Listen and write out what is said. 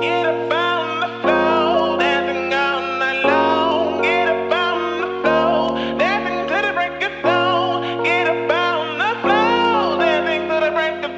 Get up.